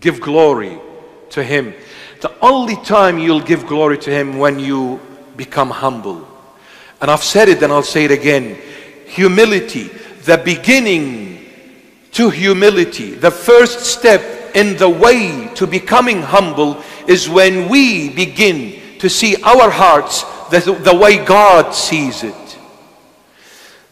Give glory to Him. The only time you'll give glory to Him when you become humble. And I've said it and I'll say it again. Humility, the beginning to humility, the first step in the way to becoming humble is when we begin to see our hearts the, the way God sees it.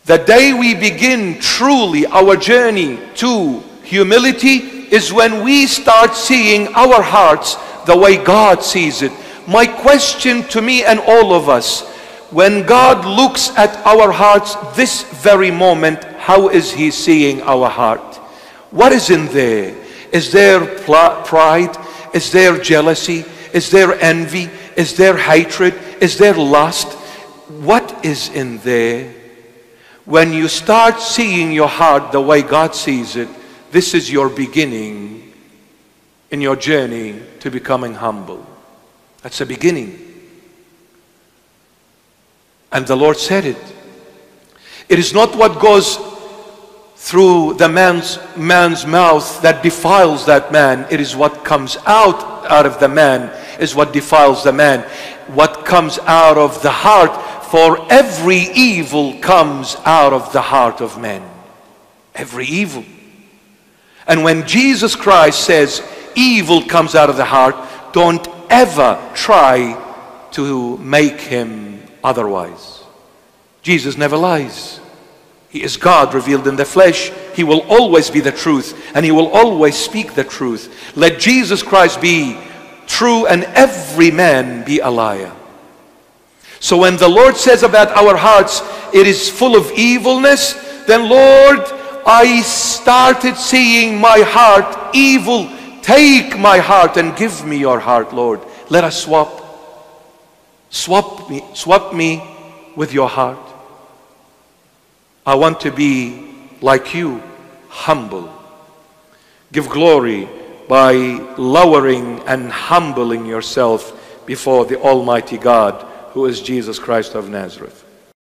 The day we begin truly our journey to humility is when we start seeing our hearts the way God sees it. My question to me and all of us, when God looks at our hearts this very moment, how is He seeing our heart? What is in there? Is there pride? Is there jealousy? Is there envy? Is there hatred? Is there lust? What is in there? When you start seeing your heart the way God sees it, this is your beginning in your journey to becoming humble. That's a beginning. And the Lord said it. It is not what goes through the man's, man's mouth that defiles that man. It is what comes out out of the man is what defiles the man. What comes out of the heart, for every evil comes out of the heart of men. Every evil. And when Jesus Christ says evil comes out of the heart, don't ever try to make him otherwise. Jesus never lies. He is God revealed in the flesh. He will always be the truth and he will always speak the truth. Let Jesus Christ be true and every man be a liar. So when the Lord says about our hearts, it is full of evilness, then Lord, I started seeing my heart evil. Take my heart and give me your heart, Lord. Let us swap. Swap me, swap me with your heart. I want to be like you, humble. Give glory by lowering and humbling yourself before the Almighty God, who is Jesus Christ of Nazareth.